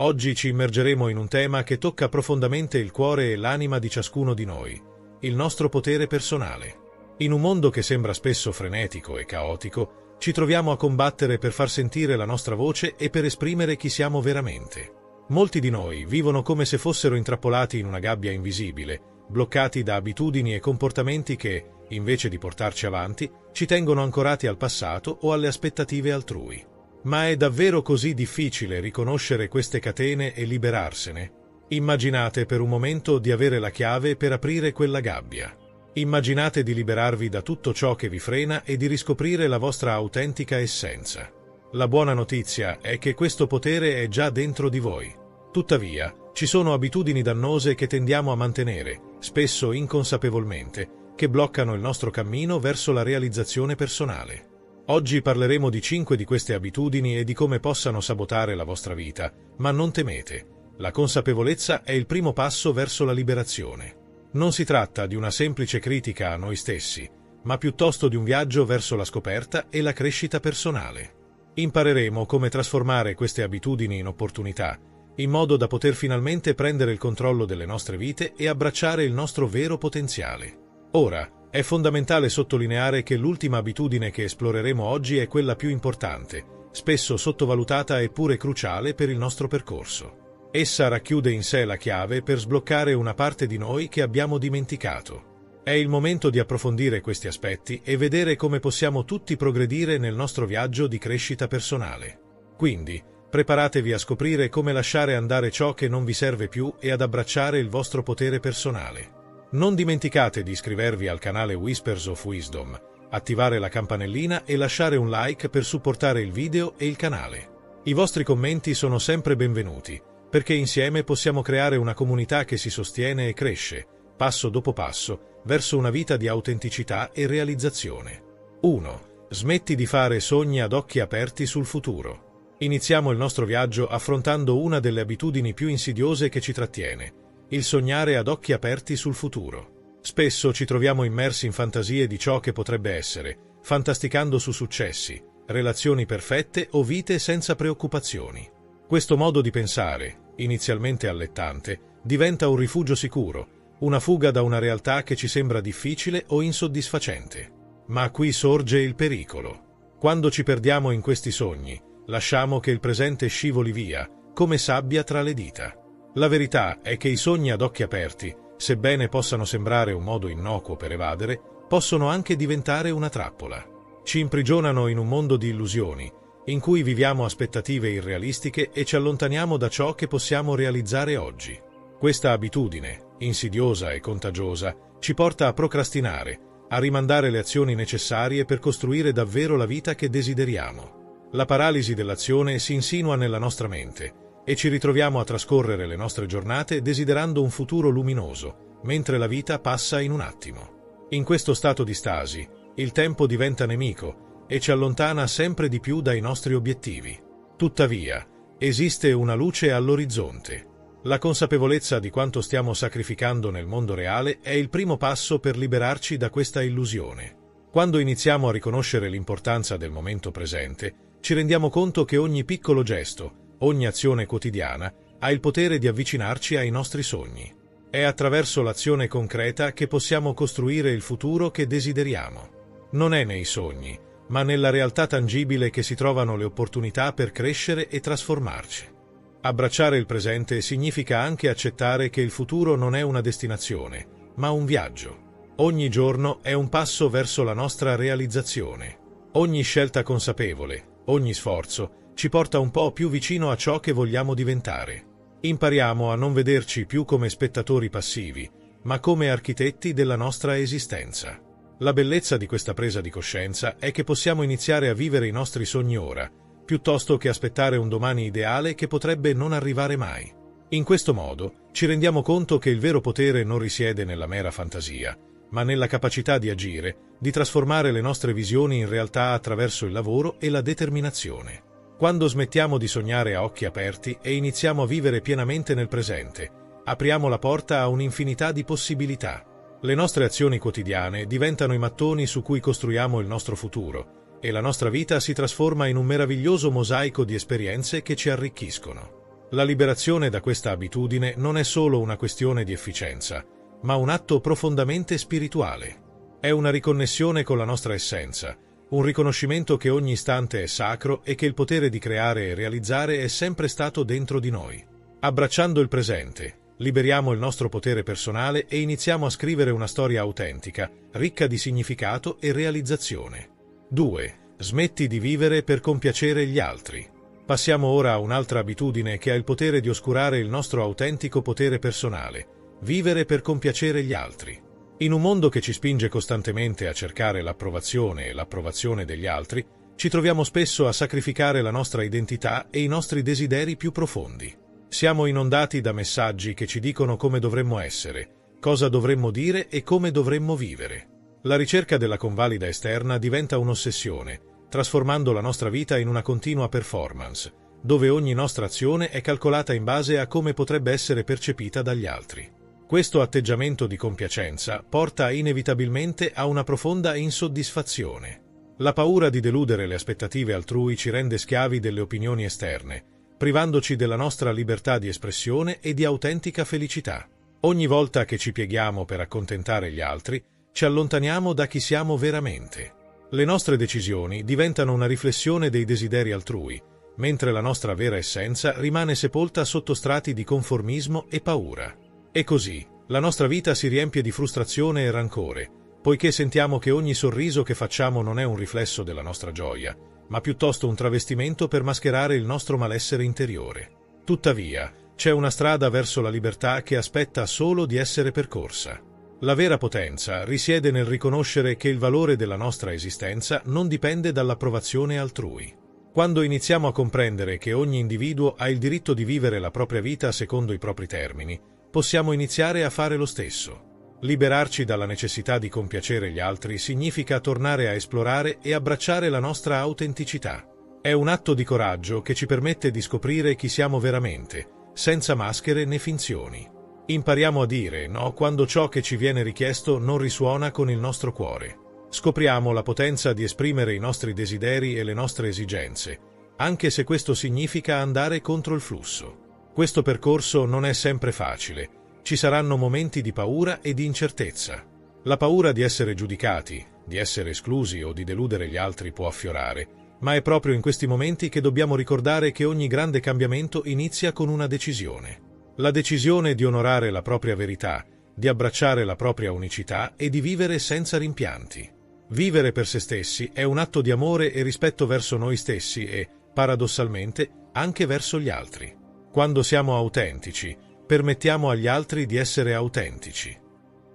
Oggi ci immergeremo in un tema che tocca profondamente il cuore e l'anima di ciascuno di noi, il nostro potere personale. In un mondo che sembra spesso frenetico e caotico, ci troviamo a combattere per far sentire la nostra voce e per esprimere chi siamo veramente. Molti di noi vivono come se fossero intrappolati in una gabbia invisibile, bloccati da abitudini e comportamenti che, invece di portarci avanti, ci tengono ancorati al passato o alle aspettative altrui. Ma è davvero così difficile riconoscere queste catene e liberarsene? Immaginate per un momento di avere la chiave per aprire quella gabbia. Immaginate di liberarvi da tutto ciò che vi frena e di riscoprire la vostra autentica essenza. La buona notizia è che questo potere è già dentro di voi. Tuttavia, ci sono abitudini dannose che tendiamo a mantenere, spesso inconsapevolmente, che bloccano il nostro cammino verso la realizzazione personale. Oggi parleremo di cinque di queste abitudini e di come possano sabotare la vostra vita, ma non temete. La consapevolezza è il primo passo verso la liberazione. Non si tratta di una semplice critica a noi stessi, ma piuttosto di un viaggio verso la scoperta e la crescita personale. Impareremo come trasformare queste abitudini in opportunità, in modo da poter finalmente prendere il controllo delle nostre vite e abbracciare il nostro vero potenziale. Ora, è fondamentale sottolineare che l'ultima abitudine che esploreremo oggi è quella più importante, spesso sottovalutata eppure cruciale per il nostro percorso. Essa racchiude in sé la chiave per sbloccare una parte di noi che abbiamo dimenticato. È il momento di approfondire questi aspetti e vedere come possiamo tutti progredire nel nostro viaggio di crescita personale. Quindi, preparatevi a scoprire come lasciare andare ciò che non vi serve più e ad abbracciare il vostro potere personale. Non dimenticate di iscrivervi al canale Whispers of Wisdom, attivare la campanellina e lasciare un like per supportare il video e il canale. I vostri commenti sono sempre benvenuti, perché insieme possiamo creare una comunità che si sostiene e cresce, passo dopo passo, verso una vita di autenticità e realizzazione. 1. Smetti di fare sogni ad occhi aperti sul futuro. Iniziamo il nostro viaggio affrontando una delle abitudini più insidiose che ci trattiene, il sognare ad occhi aperti sul futuro. Spesso ci troviamo immersi in fantasie di ciò che potrebbe essere, fantasticando su successi, relazioni perfette o vite senza preoccupazioni. Questo modo di pensare, inizialmente allettante, diventa un rifugio sicuro, una fuga da una realtà che ci sembra difficile o insoddisfacente. Ma qui sorge il pericolo. Quando ci perdiamo in questi sogni, lasciamo che il presente scivoli via, come sabbia tra le dita. La verità è che i sogni ad occhi aperti, sebbene possano sembrare un modo innocuo per evadere, possono anche diventare una trappola. Ci imprigionano in un mondo di illusioni, in cui viviamo aspettative irrealistiche e ci allontaniamo da ciò che possiamo realizzare oggi. Questa abitudine, insidiosa e contagiosa, ci porta a procrastinare, a rimandare le azioni necessarie per costruire davvero la vita che desideriamo. La paralisi dell'azione si insinua nella nostra mente, e ci ritroviamo a trascorrere le nostre giornate desiderando un futuro luminoso, mentre la vita passa in un attimo. In questo stato di stasi, il tempo diventa nemico e ci allontana sempre di più dai nostri obiettivi. Tuttavia, esiste una luce all'orizzonte. La consapevolezza di quanto stiamo sacrificando nel mondo reale è il primo passo per liberarci da questa illusione. Quando iniziamo a riconoscere l'importanza del momento presente, ci rendiamo conto che ogni piccolo gesto, Ogni azione quotidiana ha il potere di avvicinarci ai nostri sogni. È attraverso l'azione concreta che possiamo costruire il futuro che desideriamo. Non è nei sogni, ma nella realtà tangibile che si trovano le opportunità per crescere e trasformarci. Abbracciare il presente significa anche accettare che il futuro non è una destinazione, ma un viaggio. Ogni giorno è un passo verso la nostra realizzazione. Ogni scelta consapevole, ogni sforzo, ci porta un po' più vicino a ciò che vogliamo diventare. Impariamo a non vederci più come spettatori passivi, ma come architetti della nostra esistenza. La bellezza di questa presa di coscienza è che possiamo iniziare a vivere i nostri sogni ora, piuttosto che aspettare un domani ideale che potrebbe non arrivare mai. In questo modo ci rendiamo conto che il vero potere non risiede nella mera fantasia, ma nella capacità di agire, di trasformare le nostre visioni in realtà attraverso il lavoro e la determinazione. Quando smettiamo di sognare a occhi aperti e iniziamo a vivere pienamente nel presente, apriamo la porta a un'infinità di possibilità. Le nostre azioni quotidiane diventano i mattoni su cui costruiamo il nostro futuro e la nostra vita si trasforma in un meraviglioso mosaico di esperienze che ci arricchiscono. La liberazione da questa abitudine non è solo una questione di efficienza, ma un atto profondamente spirituale. È una riconnessione con la nostra essenza, un riconoscimento che ogni istante è sacro e che il potere di creare e realizzare è sempre stato dentro di noi. Abbracciando il presente, liberiamo il nostro potere personale e iniziamo a scrivere una storia autentica, ricca di significato e realizzazione. 2. Smetti di vivere per compiacere gli altri. Passiamo ora a un'altra abitudine che ha il potere di oscurare il nostro autentico potere personale, vivere per compiacere gli altri. In un mondo che ci spinge costantemente a cercare l'approvazione e l'approvazione degli altri, ci troviamo spesso a sacrificare la nostra identità e i nostri desideri più profondi. Siamo inondati da messaggi che ci dicono come dovremmo essere, cosa dovremmo dire e come dovremmo vivere. La ricerca della convalida esterna diventa un'ossessione, trasformando la nostra vita in una continua performance, dove ogni nostra azione è calcolata in base a come potrebbe essere percepita dagli altri. Questo atteggiamento di compiacenza porta inevitabilmente a una profonda insoddisfazione. La paura di deludere le aspettative altrui ci rende schiavi delle opinioni esterne, privandoci della nostra libertà di espressione e di autentica felicità. Ogni volta che ci pieghiamo per accontentare gli altri, ci allontaniamo da chi siamo veramente. Le nostre decisioni diventano una riflessione dei desideri altrui, mentre la nostra vera essenza rimane sepolta sotto strati di conformismo e paura. E così, la nostra vita si riempie di frustrazione e rancore, poiché sentiamo che ogni sorriso che facciamo non è un riflesso della nostra gioia, ma piuttosto un travestimento per mascherare il nostro malessere interiore. Tuttavia, c'è una strada verso la libertà che aspetta solo di essere percorsa. La vera potenza risiede nel riconoscere che il valore della nostra esistenza non dipende dall'approvazione altrui. Quando iniziamo a comprendere che ogni individuo ha il diritto di vivere la propria vita secondo i propri termini, possiamo iniziare a fare lo stesso. Liberarci dalla necessità di compiacere gli altri significa tornare a esplorare e abbracciare la nostra autenticità. È un atto di coraggio che ci permette di scoprire chi siamo veramente, senza maschere né finzioni. Impariamo a dire no quando ciò che ci viene richiesto non risuona con il nostro cuore. Scopriamo la potenza di esprimere i nostri desideri e le nostre esigenze, anche se questo significa andare contro il flusso. Questo percorso non è sempre facile. Ci saranno momenti di paura e di incertezza. La paura di essere giudicati, di essere esclusi o di deludere gli altri può affiorare, ma è proprio in questi momenti che dobbiamo ricordare che ogni grande cambiamento inizia con una decisione. La decisione di onorare la propria verità, di abbracciare la propria unicità e di vivere senza rimpianti. Vivere per se stessi è un atto di amore e rispetto verso noi stessi e, paradossalmente, anche verso gli altri. Quando siamo autentici, permettiamo agli altri di essere autentici.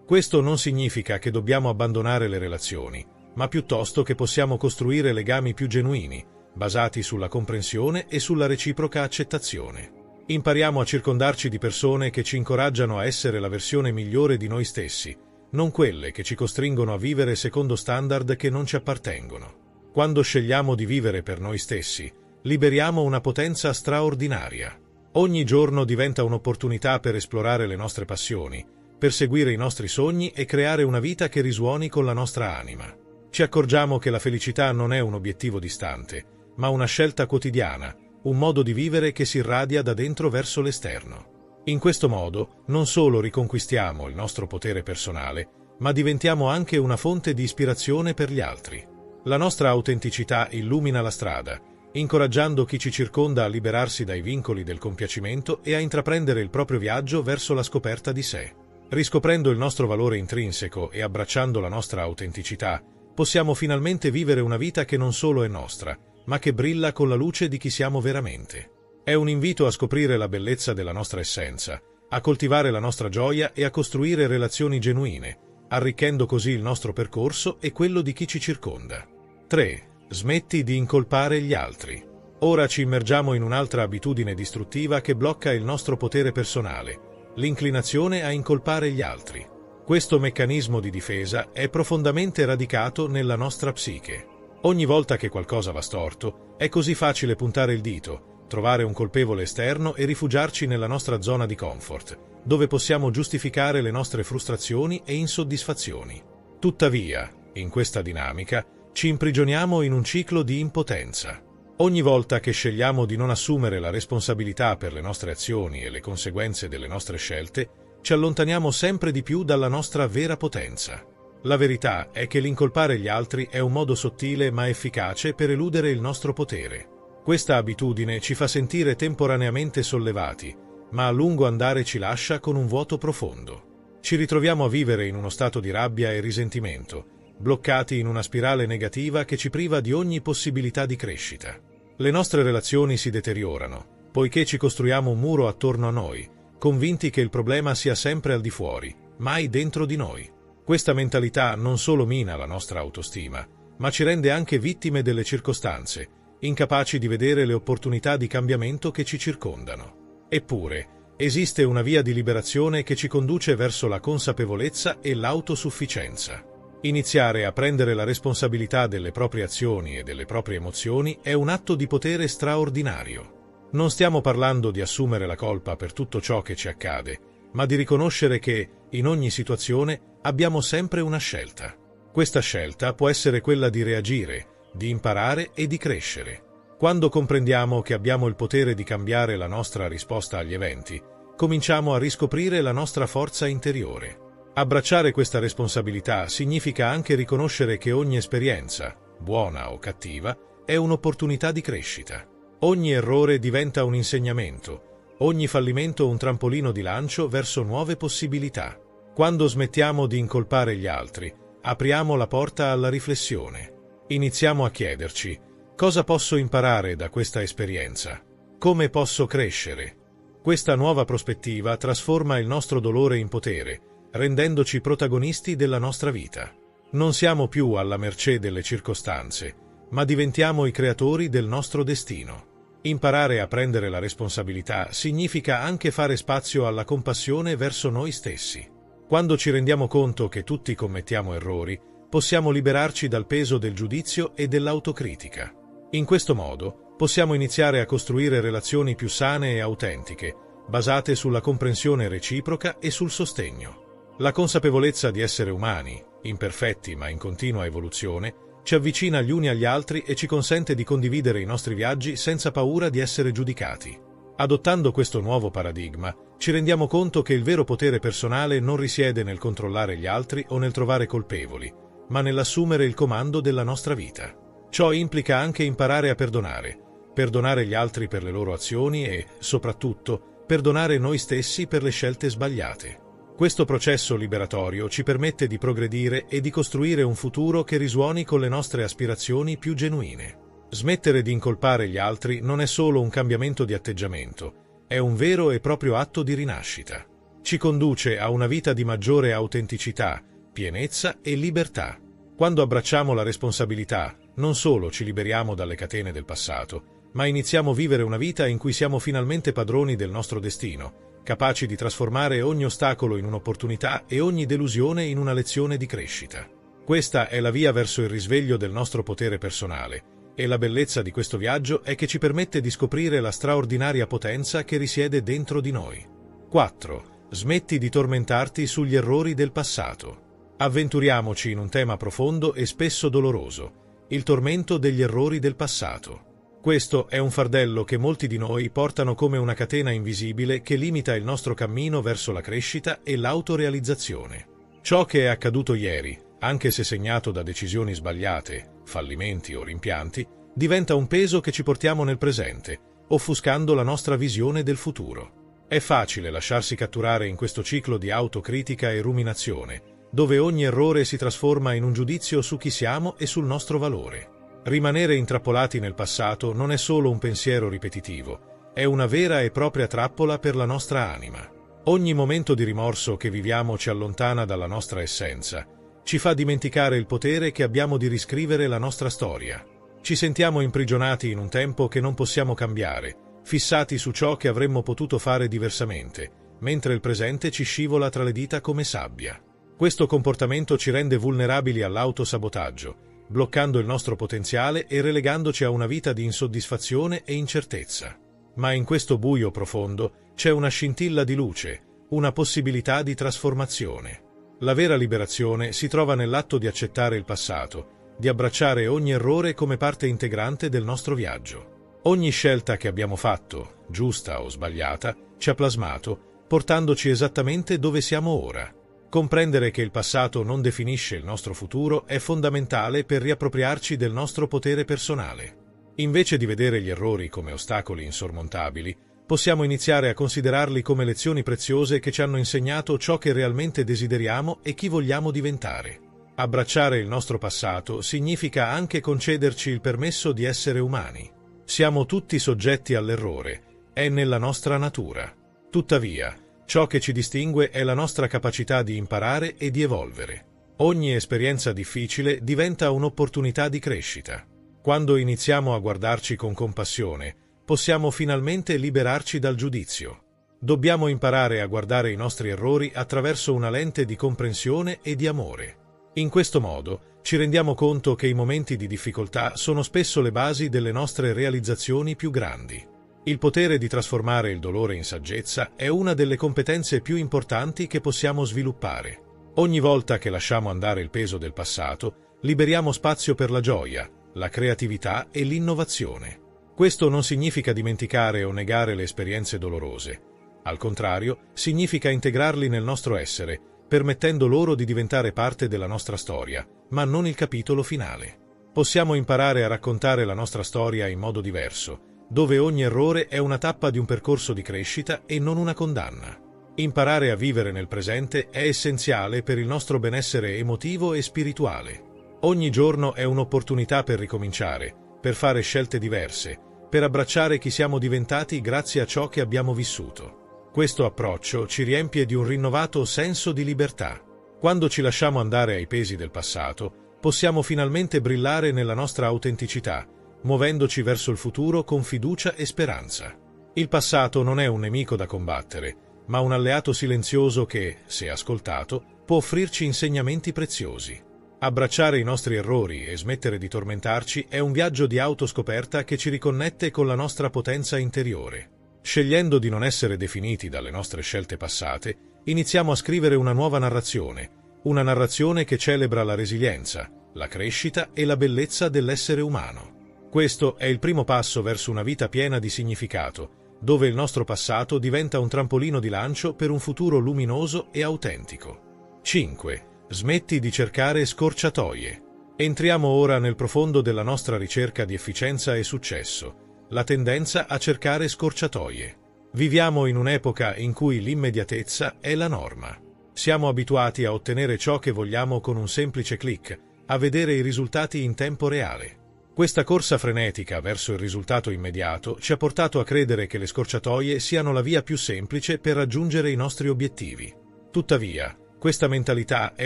Questo non significa che dobbiamo abbandonare le relazioni, ma piuttosto che possiamo costruire legami più genuini, basati sulla comprensione e sulla reciproca accettazione. Impariamo a circondarci di persone che ci incoraggiano a essere la versione migliore di noi stessi, non quelle che ci costringono a vivere secondo standard che non ci appartengono. Quando scegliamo di vivere per noi stessi, liberiamo una potenza straordinaria. Ogni giorno diventa un'opportunità per esplorare le nostre passioni, perseguire i nostri sogni e creare una vita che risuoni con la nostra anima. Ci accorgiamo che la felicità non è un obiettivo distante, ma una scelta quotidiana, un modo di vivere che si irradia da dentro verso l'esterno. In questo modo non solo riconquistiamo il nostro potere personale, ma diventiamo anche una fonte di ispirazione per gli altri. La nostra autenticità illumina la strada, incoraggiando chi ci circonda a liberarsi dai vincoli del compiacimento e a intraprendere il proprio viaggio verso la scoperta di sé. Riscoprendo il nostro valore intrinseco e abbracciando la nostra autenticità, possiamo finalmente vivere una vita che non solo è nostra, ma che brilla con la luce di chi siamo veramente. È un invito a scoprire la bellezza della nostra essenza, a coltivare la nostra gioia e a costruire relazioni genuine, arricchendo così il nostro percorso e quello di chi ci circonda. 3. Smetti di incolpare gli altri. Ora ci immergiamo in un'altra abitudine distruttiva che blocca il nostro potere personale, l'inclinazione a incolpare gli altri. Questo meccanismo di difesa è profondamente radicato nella nostra psiche. Ogni volta che qualcosa va storto, è così facile puntare il dito, trovare un colpevole esterno e rifugiarci nella nostra zona di comfort, dove possiamo giustificare le nostre frustrazioni e insoddisfazioni. Tuttavia, in questa dinamica, ci imprigioniamo in un ciclo di impotenza. Ogni volta che scegliamo di non assumere la responsabilità per le nostre azioni e le conseguenze delle nostre scelte, ci allontaniamo sempre di più dalla nostra vera potenza. La verità è che l'incolpare gli altri è un modo sottile ma efficace per eludere il nostro potere. Questa abitudine ci fa sentire temporaneamente sollevati, ma a lungo andare ci lascia con un vuoto profondo. Ci ritroviamo a vivere in uno stato di rabbia e risentimento, bloccati in una spirale negativa che ci priva di ogni possibilità di crescita. Le nostre relazioni si deteriorano, poiché ci costruiamo un muro attorno a noi, convinti che il problema sia sempre al di fuori, mai dentro di noi. Questa mentalità non solo mina la nostra autostima, ma ci rende anche vittime delle circostanze, incapaci di vedere le opportunità di cambiamento che ci circondano. Eppure, esiste una via di liberazione che ci conduce verso la consapevolezza e l'autosufficienza. Iniziare a prendere la responsabilità delle proprie azioni e delle proprie emozioni è un atto di potere straordinario. Non stiamo parlando di assumere la colpa per tutto ciò che ci accade, ma di riconoscere che, in ogni situazione, abbiamo sempre una scelta. Questa scelta può essere quella di reagire, di imparare e di crescere. Quando comprendiamo che abbiamo il potere di cambiare la nostra risposta agli eventi, cominciamo a riscoprire la nostra forza interiore. Abbracciare questa responsabilità significa anche riconoscere che ogni esperienza, buona o cattiva, è un'opportunità di crescita. Ogni errore diventa un insegnamento, ogni fallimento un trampolino di lancio verso nuove possibilità. Quando smettiamo di incolpare gli altri, apriamo la porta alla riflessione. Iniziamo a chiederci cosa posso imparare da questa esperienza? Come posso crescere? Questa nuova prospettiva trasforma il nostro dolore in potere rendendoci protagonisti della nostra vita. Non siamo più alla mercé delle circostanze, ma diventiamo i creatori del nostro destino. Imparare a prendere la responsabilità significa anche fare spazio alla compassione verso noi stessi. Quando ci rendiamo conto che tutti commettiamo errori, possiamo liberarci dal peso del giudizio e dell'autocritica. In questo modo possiamo iniziare a costruire relazioni più sane e autentiche, basate sulla comprensione reciproca e sul sostegno. La consapevolezza di essere umani, imperfetti ma in continua evoluzione, ci avvicina gli uni agli altri e ci consente di condividere i nostri viaggi senza paura di essere giudicati. Adottando questo nuovo paradigma, ci rendiamo conto che il vero potere personale non risiede nel controllare gli altri o nel trovare colpevoli, ma nell'assumere il comando della nostra vita. Ciò implica anche imparare a perdonare, perdonare gli altri per le loro azioni e, soprattutto, perdonare noi stessi per le scelte sbagliate. Questo processo liberatorio ci permette di progredire e di costruire un futuro che risuoni con le nostre aspirazioni più genuine. Smettere di incolpare gli altri non è solo un cambiamento di atteggiamento, è un vero e proprio atto di rinascita. Ci conduce a una vita di maggiore autenticità, pienezza e libertà. Quando abbracciamo la responsabilità, non solo ci liberiamo dalle catene del passato, ma iniziamo a vivere una vita in cui siamo finalmente padroni del nostro destino, capaci di trasformare ogni ostacolo in un'opportunità e ogni delusione in una lezione di crescita. Questa è la via verso il risveglio del nostro potere personale, e la bellezza di questo viaggio è che ci permette di scoprire la straordinaria potenza che risiede dentro di noi. 4. Smetti di tormentarti sugli errori del passato. Avventuriamoci in un tema profondo e spesso doloroso, il tormento degli errori del passato. Questo è un fardello che molti di noi portano come una catena invisibile che limita il nostro cammino verso la crescita e l'autorealizzazione. Ciò che è accaduto ieri, anche se segnato da decisioni sbagliate, fallimenti o rimpianti, diventa un peso che ci portiamo nel presente, offuscando la nostra visione del futuro. È facile lasciarsi catturare in questo ciclo di autocritica e ruminazione, dove ogni errore si trasforma in un giudizio su chi siamo e sul nostro valore. Rimanere intrappolati nel passato non è solo un pensiero ripetitivo, è una vera e propria trappola per la nostra anima. Ogni momento di rimorso che viviamo ci allontana dalla nostra essenza, ci fa dimenticare il potere che abbiamo di riscrivere la nostra storia. Ci sentiamo imprigionati in un tempo che non possiamo cambiare, fissati su ciò che avremmo potuto fare diversamente, mentre il presente ci scivola tra le dita come sabbia. Questo comportamento ci rende vulnerabili all'autosabotaggio, bloccando il nostro potenziale e relegandoci a una vita di insoddisfazione e incertezza. Ma in questo buio profondo c'è una scintilla di luce, una possibilità di trasformazione. La vera liberazione si trova nell'atto di accettare il passato, di abbracciare ogni errore come parte integrante del nostro viaggio. Ogni scelta che abbiamo fatto, giusta o sbagliata, ci ha plasmato, portandoci esattamente dove siamo ora. Comprendere che il passato non definisce il nostro futuro è fondamentale per riappropriarci del nostro potere personale. Invece di vedere gli errori come ostacoli insormontabili, possiamo iniziare a considerarli come lezioni preziose che ci hanno insegnato ciò che realmente desideriamo e chi vogliamo diventare. Abbracciare il nostro passato significa anche concederci il permesso di essere umani. Siamo tutti soggetti all'errore, è nella nostra natura. Tuttavia, ciò che ci distingue è la nostra capacità di imparare e di evolvere. Ogni esperienza difficile diventa un'opportunità di crescita. Quando iniziamo a guardarci con compassione, possiamo finalmente liberarci dal giudizio. Dobbiamo imparare a guardare i nostri errori attraverso una lente di comprensione e di amore. In questo modo ci rendiamo conto che i momenti di difficoltà sono spesso le basi delle nostre realizzazioni più grandi. Il potere di trasformare il dolore in saggezza è una delle competenze più importanti che possiamo sviluppare. Ogni volta che lasciamo andare il peso del passato, liberiamo spazio per la gioia, la creatività e l'innovazione. Questo non significa dimenticare o negare le esperienze dolorose. Al contrario, significa integrarli nel nostro essere, permettendo loro di diventare parte della nostra storia, ma non il capitolo finale. Possiamo imparare a raccontare la nostra storia in modo diverso, dove ogni errore è una tappa di un percorso di crescita e non una condanna. Imparare a vivere nel presente è essenziale per il nostro benessere emotivo e spirituale. Ogni giorno è un'opportunità per ricominciare, per fare scelte diverse, per abbracciare chi siamo diventati grazie a ciò che abbiamo vissuto. Questo approccio ci riempie di un rinnovato senso di libertà. Quando ci lasciamo andare ai pesi del passato, possiamo finalmente brillare nella nostra autenticità, muovendoci verso il futuro con fiducia e speranza. Il passato non è un nemico da combattere, ma un alleato silenzioso che, se ascoltato, può offrirci insegnamenti preziosi. Abbracciare i nostri errori e smettere di tormentarci è un viaggio di autoscoperta che ci riconnette con la nostra potenza interiore. Scegliendo di non essere definiti dalle nostre scelte passate, iniziamo a scrivere una nuova narrazione, una narrazione che celebra la resilienza, la crescita e la bellezza dell'essere umano. Questo è il primo passo verso una vita piena di significato, dove il nostro passato diventa un trampolino di lancio per un futuro luminoso e autentico. 5. Smetti di cercare scorciatoie. Entriamo ora nel profondo della nostra ricerca di efficienza e successo, la tendenza a cercare scorciatoie. Viviamo in un'epoca in cui l'immediatezza è la norma. Siamo abituati a ottenere ciò che vogliamo con un semplice clic, a vedere i risultati in tempo reale. Questa corsa frenetica verso il risultato immediato ci ha portato a credere che le scorciatoie siano la via più semplice per raggiungere i nostri obiettivi. Tuttavia, questa mentalità è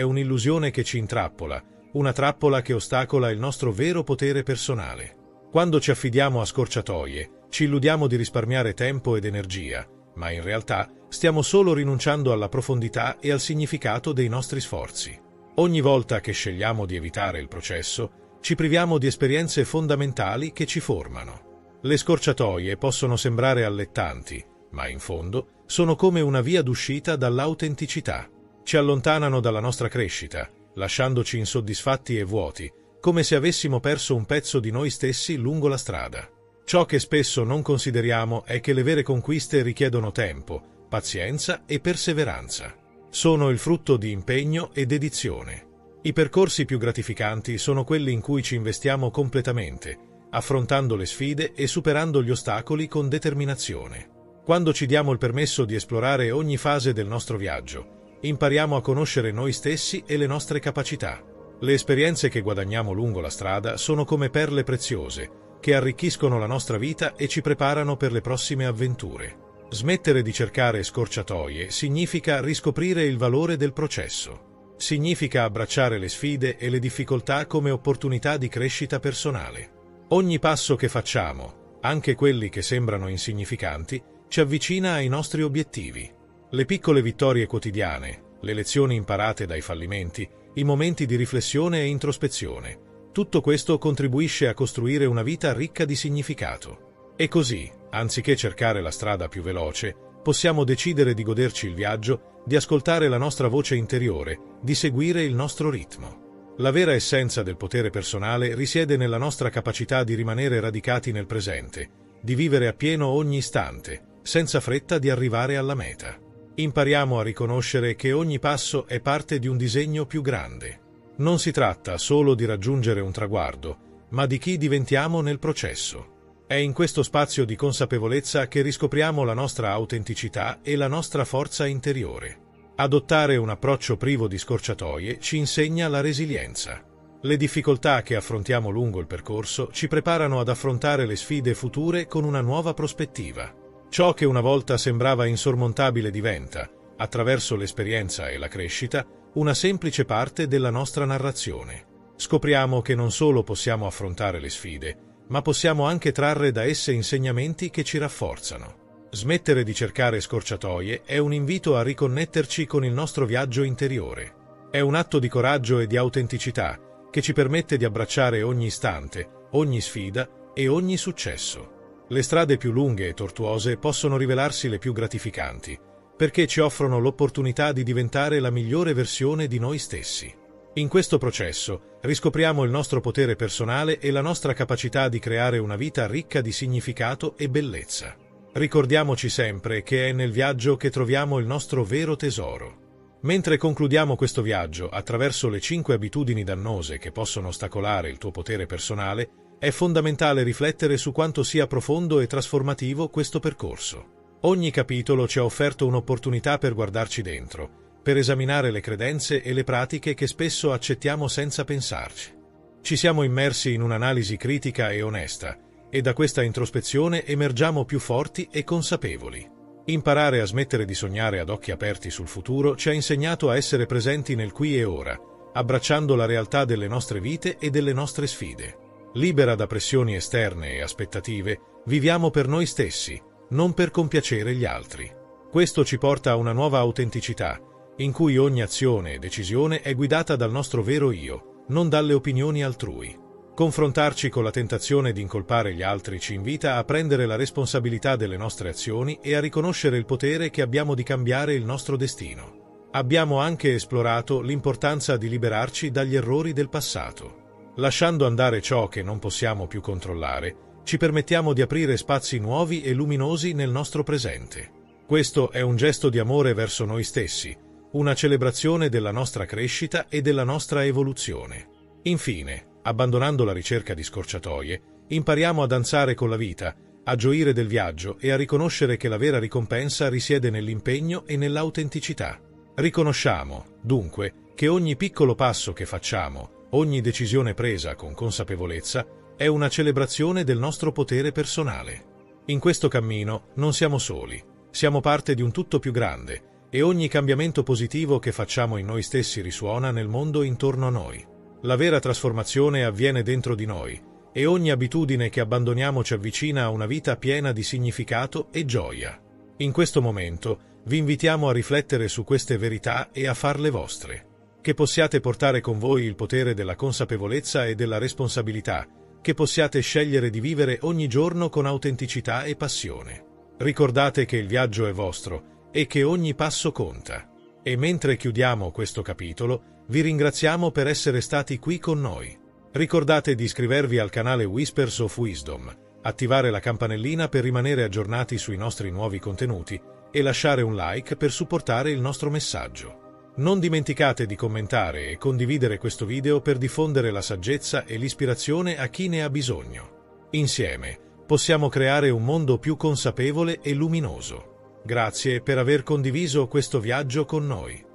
un'illusione che ci intrappola, una trappola che ostacola il nostro vero potere personale. Quando ci affidiamo a scorciatoie, ci illudiamo di risparmiare tempo ed energia, ma in realtà stiamo solo rinunciando alla profondità e al significato dei nostri sforzi. Ogni volta che scegliamo di evitare il processo, ci priviamo di esperienze fondamentali che ci formano. Le scorciatoie possono sembrare allettanti, ma in fondo sono come una via d'uscita dall'autenticità ci allontanano dalla nostra crescita, lasciandoci insoddisfatti e vuoti, come se avessimo perso un pezzo di noi stessi lungo la strada. Ciò che spesso non consideriamo è che le vere conquiste richiedono tempo, pazienza e perseveranza. Sono il frutto di impegno e dedizione. I percorsi più gratificanti sono quelli in cui ci investiamo completamente, affrontando le sfide e superando gli ostacoli con determinazione. Quando ci diamo il permesso di esplorare ogni fase del nostro viaggio, impariamo a conoscere noi stessi e le nostre capacità. Le esperienze che guadagniamo lungo la strada sono come perle preziose, che arricchiscono la nostra vita e ci preparano per le prossime avventure. Smettere di cercare scorciatoie significa riscoprire il valore del processo. Significa abbracciare le sfide e le difficoltà come opportunità di crescita personale. Ogni passo che facciamo, anche quelli che sembrano insignificanti, ci avvicina ai nostri obiettivi. Le piccole vittorie quotidiane, le lezioni imparate dai fallimenti, i momenti di riflessione e introspezione, tutto questo contribuisce a costruire una vita ricca di significato. E così, anziché cercare la strada più veloce, possiamo decidere di goderci il viaggio, di ascoltare la nostra voce interiore, di seguire il nostro ritmo. La vera essenza del potere personale risiede nella nostra capacità di rimanere radicati nel presente, di vivere appieno ogni istante, senza fretta di arrivare alla meta. Impariamo a riconoscere che ogni passo è parte di un disegno più grande. Non si tratta solo di raggiungere un traguardo, ma di chi diventiamo nel processo. È in questo spazio di consapevolezza che riscopriamo la nostra autenticità e la nostra forza interiore. Adottare un approccio privo di scorciatoie ci insegna la resilienza. Le difficoltà che affrontiamo lungo il percorso ci preparano ad affrontare le sfide future con una nuova prospettiva. Ciò che una volta sembrava insormontabile diventa, attraverso l'esperienza e la crescita, una semplice parte della nostra narrazione. Scopriamo che non solo possiamo affrontare le sfide, ma possiamo anche trarre da esse insegnamenti che ci rafforzano. Smettere di cercare scorciatoie è un invito a riconnetterci con il nostro viaggio interiore. È un atto di coraggio e di autenticità che ci permette di abbracciare ogni istante, ogni sfida e ogni successo. Le strade più lunghe e tortuose possono rivelarsi le più gratificanti, perché ci offrono l'opportunità di diventare la migliore versione di noi stessi. In questo processo riscopriamo il nostro potere personale e la nostra capacità di creare una vita ricca di significato e bellezza. Ricordiamoci sempre che è nel viaggio che troviamo il nostro vero tesoro. Mentre concludiamo questo viaggio attraverso le cinque abitudini dannose che possono ostacolare il tuo potere personale, è fondamentale riflettere su quanto sia profondo e trasformativo questo percorso. Ogni capitolo ci ha offerto un'opportunità per guardarci dentro, per esaminare le credenze e le pratiche che spesso accettiamo senza pensarci. Ci siamo immersi in un'analisi critica e onesta, e da questa introspezione emergiamo più forti e consapevoli. Imparare a smettere di sognare ad occhi aperti sul futuro ci ha insegnato a essere presenti nel qui e ora, abbracciando la realtà delle nostre vite e delle nostre sfide. Libera da pressioni esterne e aspettative, viviamo per noi stessi, non per compiacere gli altri. Questo ci porta a una nuova autenticità, in cui ogni azione e decisione è guidata dal nostro vero io, non dalle opinioni altrui. Confrontarci con la tentazione di incolpare gli altri ci invita a prendere la responsabilità delle nostre azioni e a riconoscere il potere che abbiamo di cambiare il nostro destino. Abbiamo anche esplorato l'importanza di liberarci dagli errori del passato. Lasciando andare ciò che non possiamo più controllare, ci permettiamo di aprire spazi nuovi e luminosi nel nostro presente. Questo è un gesto di amore verso noi stessi, una celebrazione della nostra crescita e della nostra evoluzione. Infine, abbandonando la ricerca di scorciatoie, impariamo a danzare con la vita, a gioire del viaggio e a riconoscere che la vera ricompensa risiede nell'impegno e nell'autenticità. Riconosciamo, dunque, che ogni piccolo passo che facciamo, ogni decisione presa con consapevolezza, è una celebrazione del nostro potere personale. In questo cammino non siamo soli, siamo parte di un tutto più grande e ogni cambiamento positivo che facciamo in noi stessi risuona nel mondo intorno a noi. La vera trasformazione avviene dentro di noi e ogni abitudine che abbandoniamo ci avvicina a una vita piena di significato e gioia. In questo momento vi invitiamo a riflettere su queste verità e a farle vostre. Che possiate portare con voi il potere della consapevolezza e della responsabilità, che possiate scegliere di vivere ogni giorno con autenticità e passione. Ricordate che il viaggio è vostro e che ogni passo conta. E mentre chiudiamo questo capitolo, vi ringraziamo per essere stati qui con noi. Ricordate di iscrivervi al canale Whispers of Wisdom, attivare la campanellina per rimanere aggiornati sui nostri nuovi contenuti e lasciare un like per supportare il nostro messaggio. Non dimenticate di commentare e condividere questo video per diffondere la saggezza e l'ispirazione a chi ne ha bisogno. Insieme possiamo creare un mondo più consapevole e luminoso. Grazie per aver condiviso questo viaggio con noi.